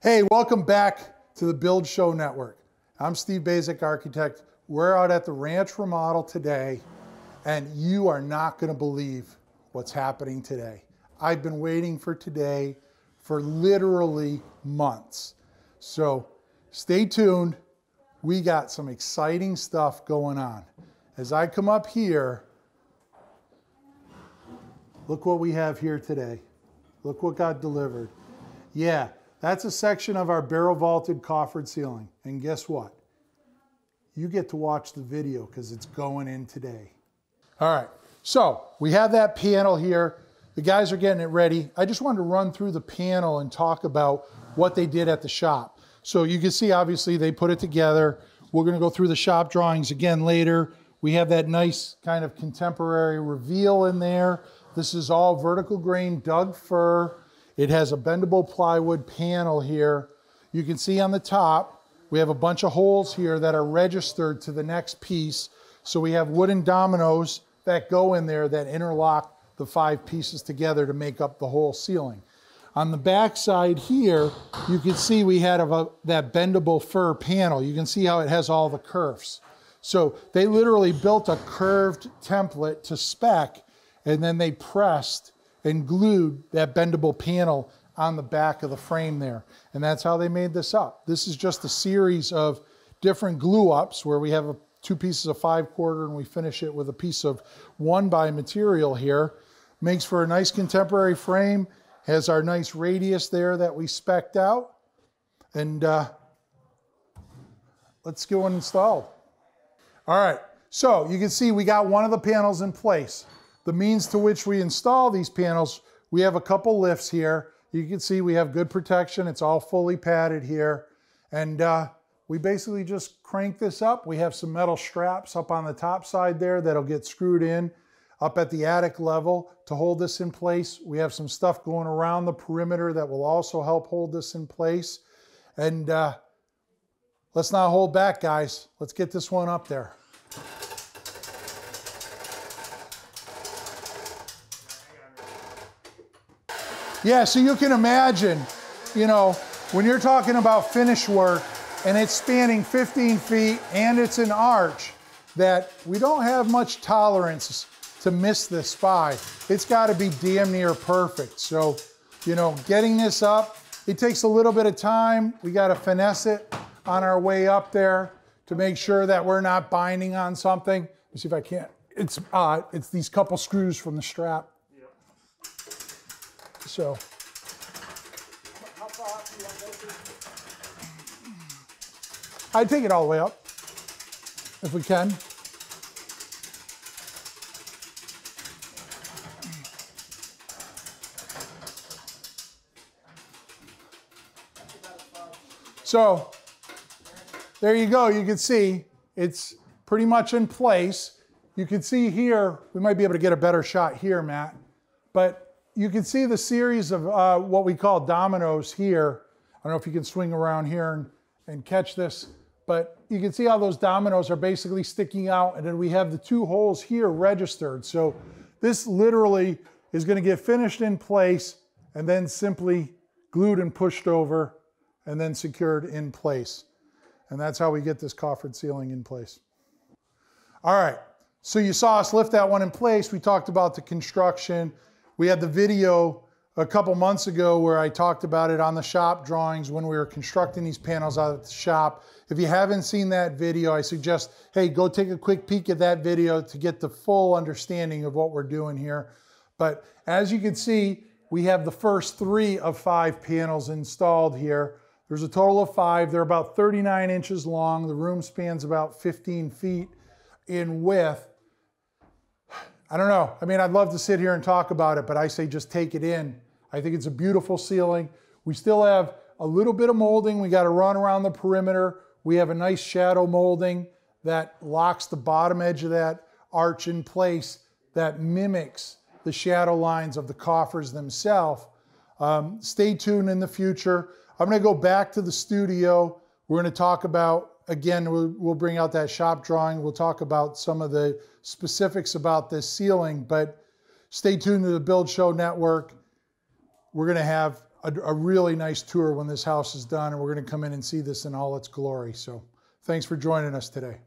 Hey, welcome back to the Build Show Network. I'm Steve Baczek, architect. We're out at the Ranch Remodel today, and you are not going to believe what's happening today. I've been waiting for today for literally months. So stay tuned. We got some exciting stuff going on. As I come up here, look what we have here today. Look what got delivered. Yeah, that's a section of our barrel vaulted coffered ceiling. And guess what? You get to watch the video because it's going in today. All right, so we have that panel here. The guys are getting it ready. I just wanted to run through the panel and talk about what they did at the shop. So you can see, obviously, they put it together. We're gonna go through the shop drawings again later. We have that nice kind of contemporary reveal in there. This is all vertical grain Doug fir. It has a bendable plywood panel here. You can see on the top, we have a bunch of holes here that are registered to the next piece. So we have wooden dominoes that go in there that interlock the five pieces together to make up the whole ceiling. On the back side here, you can see we had a, that bendable fir panel. You can see how it has all the curves. So they literally built a curved template to spec and then they pressed and glued that bendable panel on the back of the frame there. And that's how they made this up. This is just a series of different glue ups where we have a, two pieces of five quarter and we finish it with a piece of one by material here. Makes for a nice contemporary frame. Has our nice radius there that we specked out. And uh, let's get one installed. All right, so you can see we got one of the panels in place. The means to which we install these panels, we have a couple lifts here. You can see we have good protection. It's all fully padded here. And uh, we basically just crank this up. We have some metal straps up on the top side there that'll get screwed in up at the attic level to hold this in place. We have some stuff going around the perimeter that will also help hold this in place. And uh, let's not hold back, guys. Let's get this one up there. Yeah, so you can imagine, you know, when you're talking about finish work and it's spanning 15 feet and it's an arch, that we don't have much tolerance to miss this spy. It's got to be damn near perfect. So, you know, getting this up, it takes a little bit of time. We got to finesse it on our way up there to make sure that we're not binding on something. Let me see if I can't. It's uh, it's these couple screws from the strap. So. I'd take it all the way up if we can. So there you go. You can see it's pretty much in place. You can see here, we might be able to get a better shot here, Matt, but you can see the series of uh, what we call dominoes here. I don't know if you can swing around here and, and catch this, but you can see how those dominoes are basically sticking out and then we have the two holes here registered. So this literally is gonna get finished in place and then simply glued and pushed over and then secured in place. And that's how we get this coffered ceiling in place. All right, so you saw us lift that one in place. We talked about the construction, we had the video a couple months ago where I talked about it on the shop drawings when we were constructing these panels out at the shop. If you haven't seen that video, I suggest, hey, go take a quick peek at that video to get the full understanding of what we're doing here. But as you can see, we have the first three of five panels installed here. There's a total of five. They're about 39 inches long. The room spans about 15 feet in width. I don't know. I mean, I'd love to sit here and talk about it, but I say just take it in. I think it's a beautiful ceiling. We still have a little bit of molding. We got to run around the perimeter. We have a nice shadow molding that locks the bottom edge of that arch in place that mimics the shadow lines of the coffers themselves. Um, stay tuned in the future. I'm going to go back to the studio. We're going to talk about again, we'll, we'll bring out that shop drawing. We'll talk about some of the specifics about this ceiling, but stay tuned to the Build Show Network. We're going to have a, a really nice tour when this house is done, and we're going to come in and see this in all its glory. So thanks for joining us today.